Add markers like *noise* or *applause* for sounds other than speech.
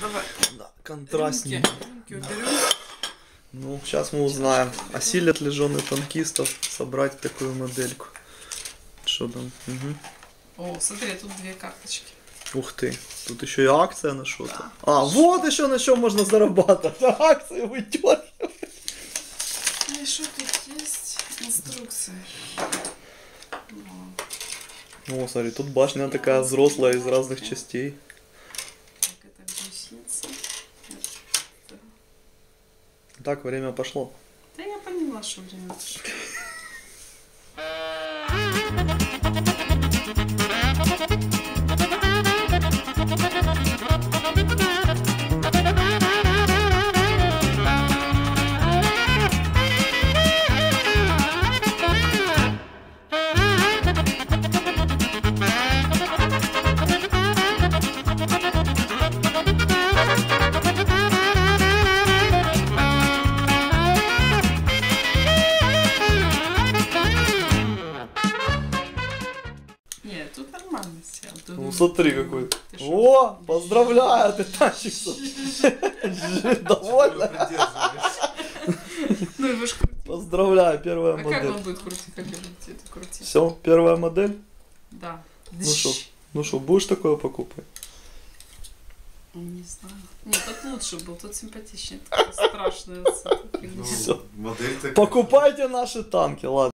Давай. Да, уберем. Ну, сейчас мы узнаем, осилят ли жены танкистов собрать такую модельку. Что там? Мгм. О, смотри, тут две карточки. Ух ты, тут еще и акция на что-то. А, вот еще на чем можно зарабатывать. *laughs* Акции выдергивать. И что тут есть? Инструкции. О, О, смотри, тут башня такая взрослая из разных частей. Так, это гусеница. Это- Так, время пошло. Да я поняла, что время пошло. *laughs* Нет, тут нормально сел. Тут- Ну смотри какой. О, поздравляю, ты тащишься. *laughs* Довольно? Ну его ж крутить. Поздравляю, первая А как модель. он будет крутить? Как я буду это крутить? Все, первая модель. Да. Ну что, ну что, будешь такое покупать? Не знаю. Нет, тот лучше был, тот симпатичнее. Модель такая. Покупайте наши танки, ладно.